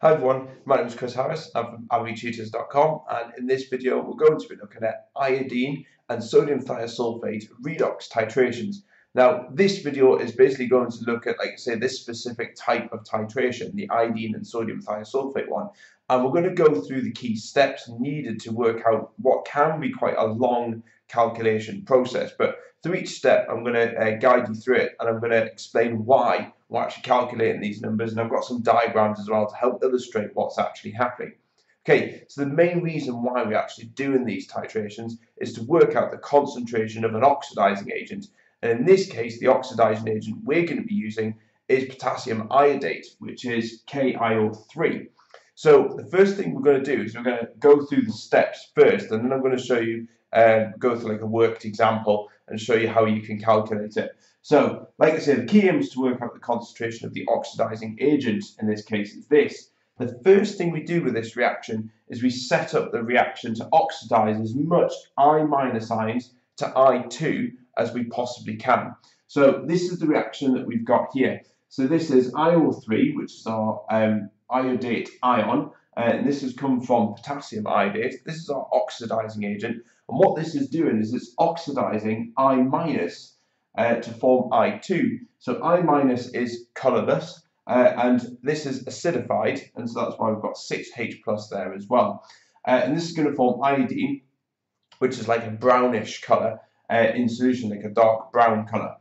Hi everyone, my name is Chris Harris, I'm from allerytutors.com and in this video we're going to be looking at iodine and sodium thiosulfate redox titrations. Now this video is basically going to look at like I say this specific type of titration, the iodine and sodium thiosulfate one and we're going to go through the key steps needed to work out what can be quite a long calculation process but through each step I'm going to uh, guide you through it and I'm going to explain why we're actually calculating these numbers and I've got some diagrams as well to help illustrate what's actually happening. Okay, so the main reason why we're actually doing these titrations is to work out the concentration of an oxidizing agent. And in this case, the oxidizing agent we're going to be using is potassium iodate, which is KIO3. So the first thing we're going to do is we're going to go through the steps first, and then I'm going to show you, um, go through like a worked example and show you how you can calculate it. So, like I said, the key aim is to work out the concentration of the oxidizing agent. In this case, it's this. The first thing we do with this reaction is we set up the reaction to oxidize as much I minus ions to I2 as we possibly can. So this is the reaction that we've got here. So this is IO3, which is our um, iodate ion, uh, and this has come from potassium iodate. This is our oxidizing agent, and what this is doing is it's oxidizing I minus uh, to form I2. So I minus is colourless, uh, and this is acidified, and so that's why we've got 6H plus there as well. Uh, and this is going to form iodine, which is like a brownish colour uh, in solution, like a dark brown colour.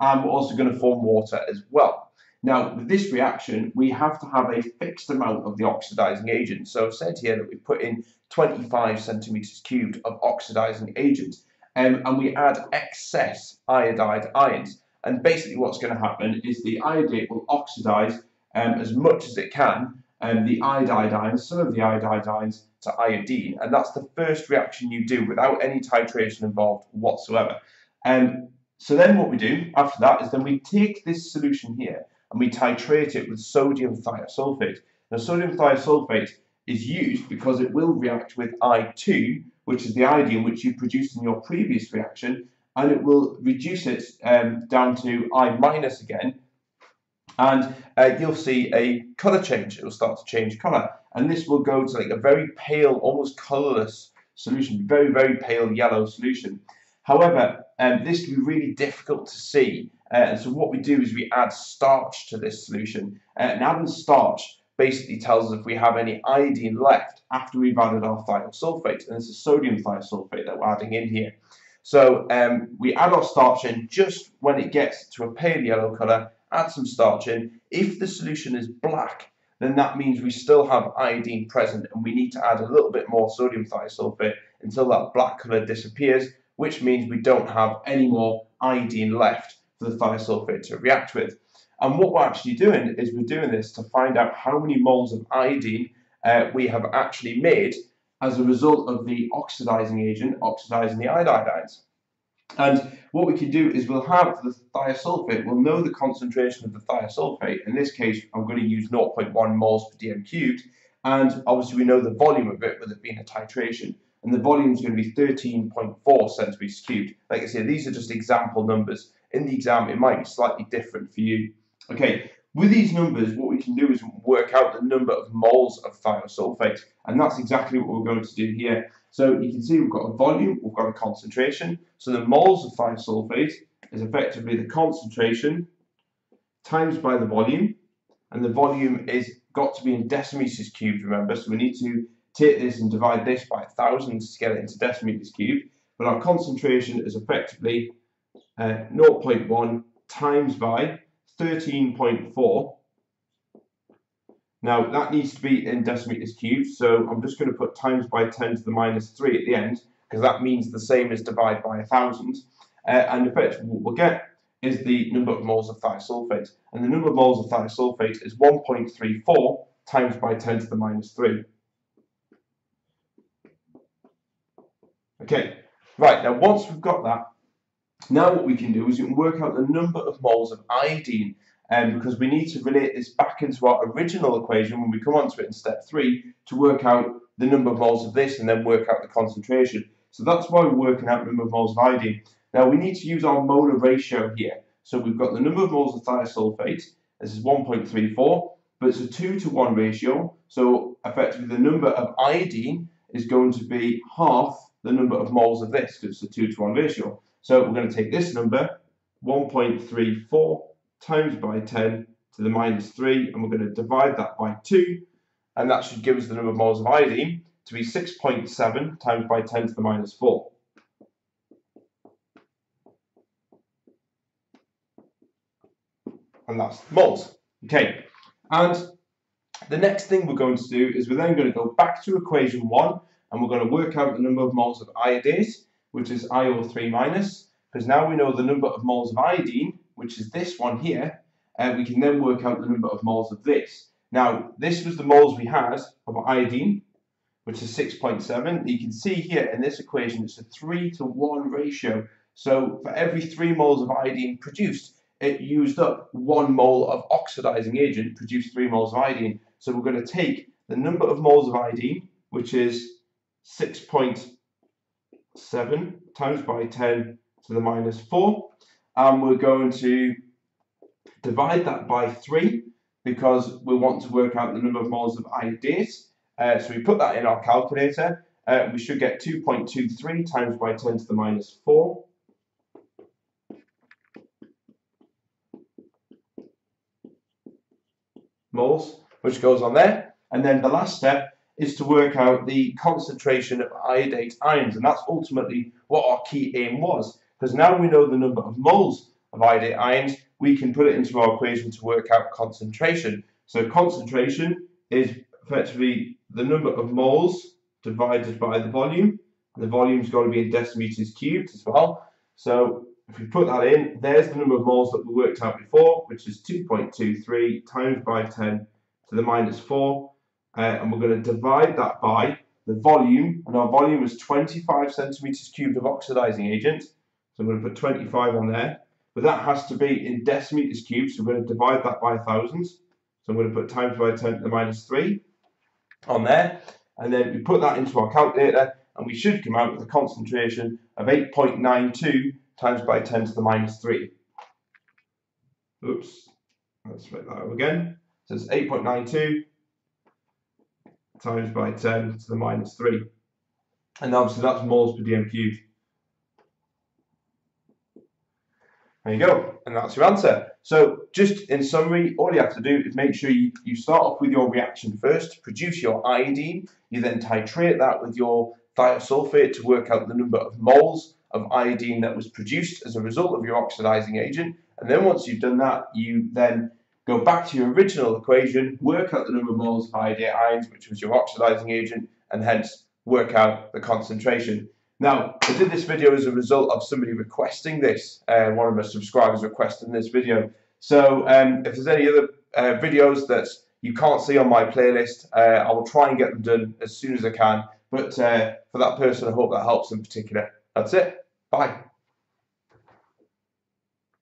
And we're also going to form water as well. Now, with this reaction, we have to have a fixed amount of the oxidizing agent. So I've said here that we put in 25 centimeters cubed of oxidizing agent um, and we add excess iodide ions. And basically what's going to happen is the iodate will oxidize um, as much as it can um, the iodide some of the iodide ions to iodine, and that's the first reaction you do without any titration involved whatsoever. Um, so then what we do after that is then we take this solution here and we titrate it with sodium thiosulfate. Now sodium thiosulfate is used because it will react with I2 which is the iodine which you produced in your previous reaction, and it will reduce it um, down to I minus again, and uh, you'll see a colour change. It will start to change colour, and this will go to like a very pale, almost colourless solution, very, very pale yellow solution. However, um, this can be really difficult to see, uh, so what we do is we add starch to this solution, uh, and adding starch basically tells us if we have any iodine left after we've added our thiosulfate, and this is sodium thiosulfate that we're adding in here. So um, we add our starch in just when it gets to a pale yellow colour, add some starch in. If the solution is black, then that means we still have iodine present and we need to add a little bit more sodium thiosulfate until that black colour disappears, which means we don't have any more iodine left for the thiosulfate to react with. And what we're actually doing is we're doing this to find out how many moles of iodine uh, we have actually made as a result of the oxidizing agent oxidizing the iodides. And what we can do is we'll have the thiosulfate, we'll know the concentration of the thiosulfate. In this case, I'm going to use 0.1 moles per dm cubed. And obviously we know the volume of it with it being a titration. And the volume is going to be 13.4 centimeters cubed. Like I said, these are just example numbers. In the exam, it might be slightly different for you. Okay, with these numbers, what we can do is work out the number of moles of thiosulfate, and that's exactly what we're going to do here. So you can see we've got a volume, we've got a concentration. So the moles of thiosulfate is effectively the concentration times by the volume, and the volume is got to be in decimeters cubed, remember, so we need to take this and divide this by 1,000 to get it into decimeters cubed, but our concentration is effectively uh, 0.1 times by 13.4. Now that needs to be in decimeters cubed, so I'm just going to put times by 10 to the minus 3 at the end, because that means the same as divide by 1,000. Uh, and effectively what we'll get is the number of moles of thiosulfate. And the number of moles of thiosulfate is 1.34 times by 10 to the minus 3. Okay, right, now once we've got that, now what we can do is we can work out the number of moles of iodine um, because we need to relate this back into our original equation when we come onto it in step three to work out the number of moles of this and then work out the concentration. So that's why we're working out the number of moles of iodine. Now we need to use our molar ratio here. So we've got the number of moles of thiosulfate, this is 1.34, but it's a 2 to 1 ratio. So effectively the number of iodine is going to be half the number of moles of this because it's a 2 to 1 ratio. So we're going to take this number, 1.34 times by 10 to the minus 3, and we're going to divide that by 2, and that should give us the number of moles of iodine to be 6.7 times by 10 to the minus 4. And that's moles. Okay, and the next thing we're going to do is we're then going to go back to equation 1 and we're going to work out the number of moles of iodate, which is IO3 minus, because now we know the number of moles of iodine, which is this one here, and uh, we can then work out the number of moles of this. Now, this was the moles we had of iodine, which is 6.7. You can see here in this equation, it's a 3 to 1 ratio. So for every 3 moles of iodine produced, it used up 1 mole of oxidizing agent, produced 3 moles of iodine. So we're going to take the number of moles of iodine, which is 6.7 times by 10 to the minus 4, and we're going to divide that by 3 because we want to work out the number of moles of iodate. Uh, so we put that in our calculator. Uh, we should get 2.23 times by 10 to the minus 4. moles, which goes on there. And then the last step is to work out the concentration of iodate ions. And that's ultimately what our key aim was. Because now we know the number of moles of iodate ions, we can put it into our equation to work out concentration. So concentration is effectively the number of moles divided by the volume. The volume's got to be in decimeters cubed as well. So if we put that in, there's the number of moles that we worked out before, which is 2.23 times by 10 to the minus 4. Uh, and we're going to divide that by the volume. And our volume is 25 centimeters cubed of oxidizing agent. So I'm going to put 25 on there but that has to be in decimeters cubed, so we're going to divide that by thousands. So I'm going to put times by 10 to the minus 3 on there, and then we put that into our calculator, and we should come out with a concentration of 8.92 times by 10 to the minus 3. Oops, let's write that out again. So it's 8.92 times by 10 to the minus 3. And obviously that's moles per dm cubed. There you go, and that's your answer. So just in summary, all you have to do is make sure you, you start off with your reaction first, produce your iodine, you then titrate that with your thiosulfate to work out the number of moles of iodine that was produced as a result of your oxidizing agent. And then once you've done that, you then go back to your original equation, work out the number of moles of iodate ions, which was your oxidizing agent, and hence work out the concentration. Now, I did this video as a result of somebody requesting this, uh, one of my subscribers requesting this video. So um, if there's any other uh, videos that you can't see on my playlist, uh, I will try and get them done as soon as I can. But uh, for that person, I hope that helps in particular. That's it. Bye.